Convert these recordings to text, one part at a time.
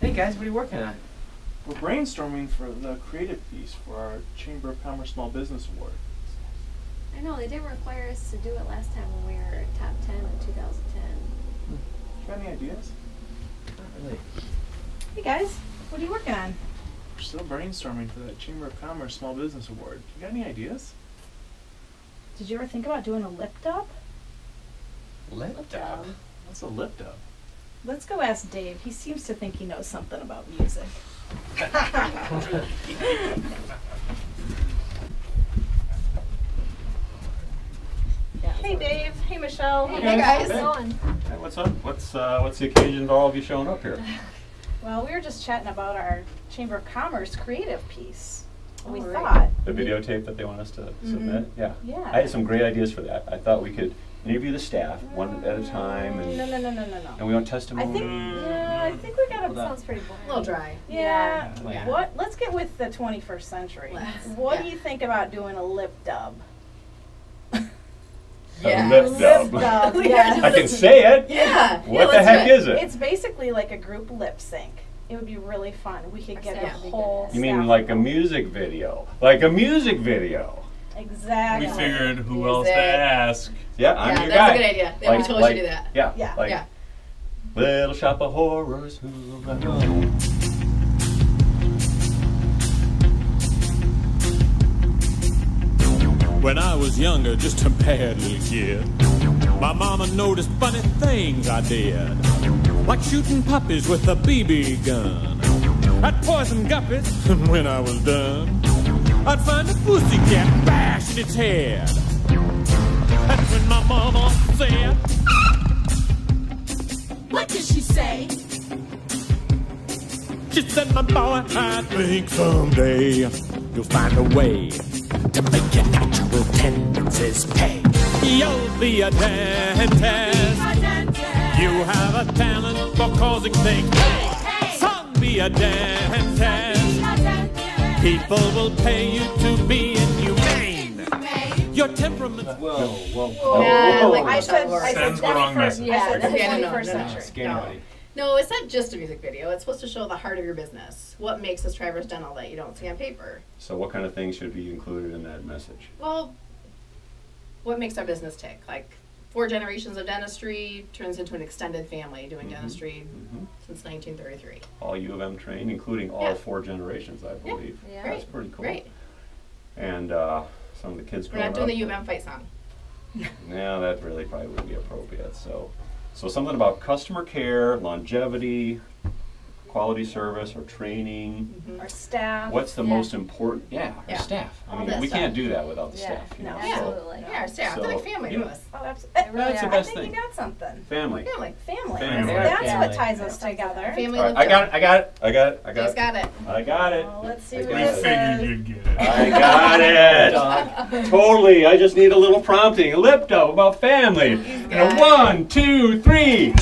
Hey guys, what are you working on? We're brainstorming for the creative piece for our Chamber of Commerce Small Business Award. I know, they didn't require us to do it last time when we were top ten in two thousand ten. Hmm. You got any ideas? Not really. Hey guys, what are you working on? We're still brainstorming for that Chamber of Commerce Small Business Award. You got any ideas? Did you ever think about doing a lip dub? Lip dub. What's a lip dub? Let's go ask Dave. He seems to think he knows something about music. Hey Dave. Hey Michelle. Hey guys. guys, how's it? Hey, what's up? What's uh, what's the occasion of all of you showing up here? Well, we were just chatting about our Chamber of Commerce creative piece. we Oh, right. thought, The videotape that they want us to submit? Yeah. yeah. I had some great ideas for that. I thought we could interview the staff one at a time No, and, no, no, no, no, and we want I think, yeah, I think we gotta. Hold on. Sounds pretty boring. A little dry. Yeah. Yeah. What? Let's get with the 21st century. Let's, What do you think about doing a lip dub? A lip Lip dub. dub. Yes. I can say it. Yeah. What yeah, the heck do it. is it? It's basically like a group lip sync. It would be really fun. We could Our get the staff would be whole. You mean like a music video? Like a music video? Exactly. We figured who else to ask. Yeah, I'm yeah, your that's guy. a good idea. Yeah, Like- we totally like- should do that. Yeah. Yeah. Like yeah. Little Shop of Horrors. Who around? When I was younger, just a bad little kid, my mama noticed funny things I did. Like shooting puppies with a BB gun. I'd poison guppies, and when I was done, I'd find a pussycat bash in its head. And when my mama said, What did she say? She said, my boy, I think someday you'll find a way to make your natural tendencies pay. You'll be a dentist. You have a talent for causing things. Hey, son, be a dentist. People will pay you to be inhumane. Your temperament. Whoa, whoa. Yeah, whoa. like I said, I said Sends the wrong 21st message. Yeah, I said the no, no, 21st no, no. century. Scare No. No, it's not just a music video. It's supposed to show the heart of your business. What makes this Traverse Dental that you don't see on paper? So what kind of things should be included in that message? Well, what makes our business tick? Like four generations of dentistry turns into an extended family doing Mhm. dentistry Mhm. since 1933. All U of M trained, including all Yeah. four generations, I Yeah. believe. Yeah. That's pretty cool. Great. And uh, some of the kids We're growing not doing up. the U of M fight song. Yeah, that really probably wouldn't be appropriate. So, so something about customer care, longevity, quality service, or training. Mhm. Our staff. What's the Yeah. most important? Yeah, our Yeah. staff. I All mean, that we stuff. can't do that without the Yeah, staff. You no. know, Yeah. so Absolutely. Yeah, our staff. They're like So, family you to know, us. Oh, absolutely. really That's the are. I best think thing. you got something. family. Family. Family. Family. That's Family. what ties us together. Family All right, live I got it. I got it. I got it. I got Dave's it. got it. I got it. Oh, let's see I what got it. says. Figured you'd get it. I got it. totally. I just need a little prompting. A lip dub about family. And a one, two, three.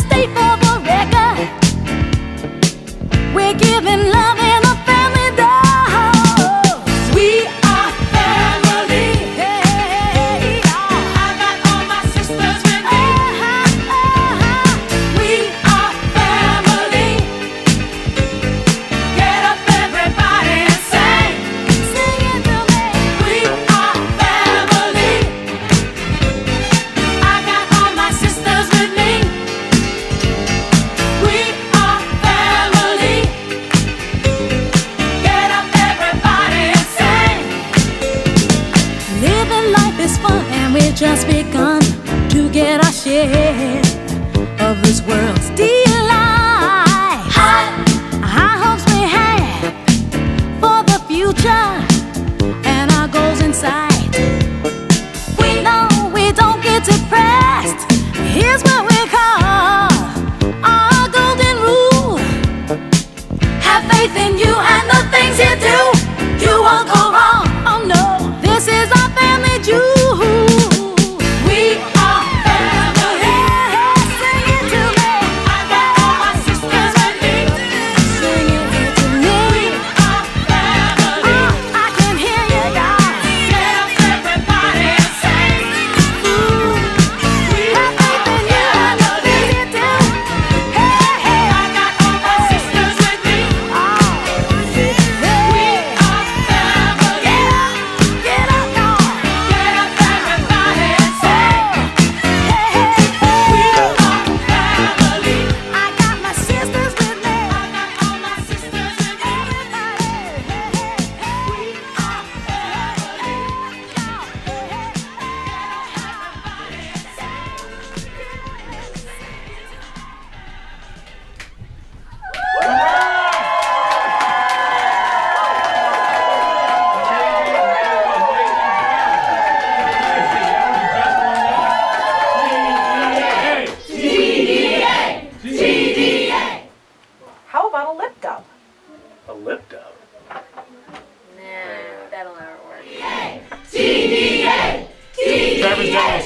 Be faith in you and the things you do.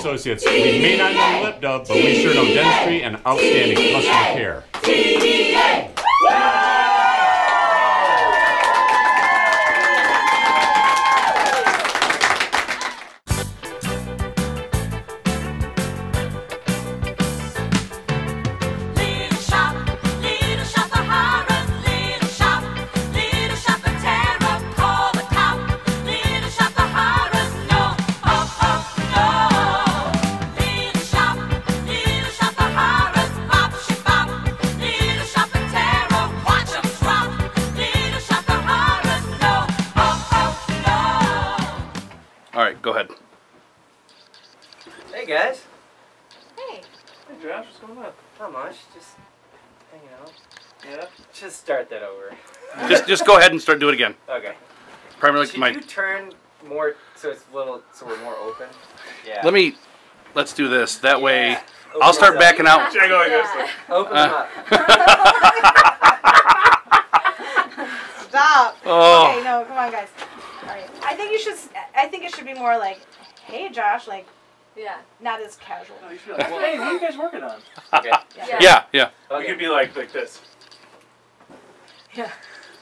Associates. We may not know lip dub, but we sure know dentistry and outstanding customer care. Just hanging out. Yeah. Just start that over. Just just go ahead and start do it again. Okay. Primarily Should my. you turn more so it's a little so we're more open? Yeah. Let me. Let's do this. That way, Yeah. Open I'll start us up. backing out. Check out this. yeah. Open Uh. up. Stop. Oh. Okay, no, come on, guys. All right. I think you should. I think it should be more like, "Hey, Josh," like Yeah. not as casual. Oh, you should be like, well, hey, what are you guys working on? Okay. Yeah. Yeah, yeah. We could be like like this. Yeah.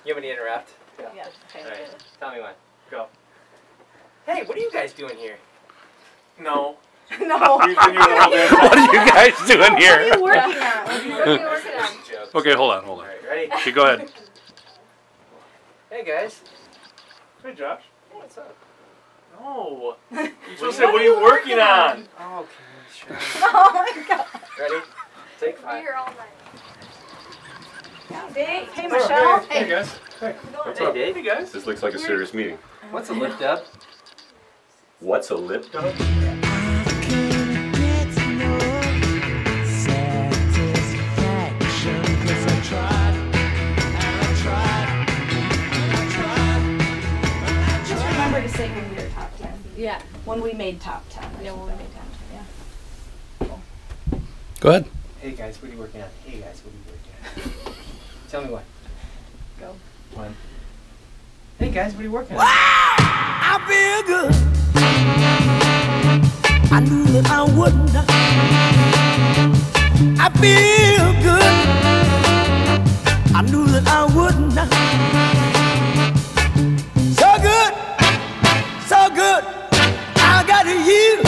You want me to interrupt? Yeah. Okay. Alright. Tell me when. Go. Hey, what are you guys doing here? No. no. We've been here the whole damn What are you guys doing What are here? you working on? What are you working on? Okay, hold on, hold on. Alright, ready? Okay, go ahead. Hey guys. Hey Josh. Hey, what's up? No. You supposed to say, what are you working on? Oh, okay, sure. oh my god. Ready? Take We're five. here all night. Hey, hey Michelle. Hey guys. What's hey, Dave. Hey guys. This looks like a serious meeting. What's a lift up? What's a lip dub? Just remember to say when we were top ten. Yeah. When we made top ten. Yeah, when we made top Yeah. Go ahead. Hey guys, what are you working on? Hey guys, what are you working on? Tell me what. Go. One. Hey guys, what are you working on? I feel good. I knew that I wouldn't. I feel good. I knew that I wouldn't. şehir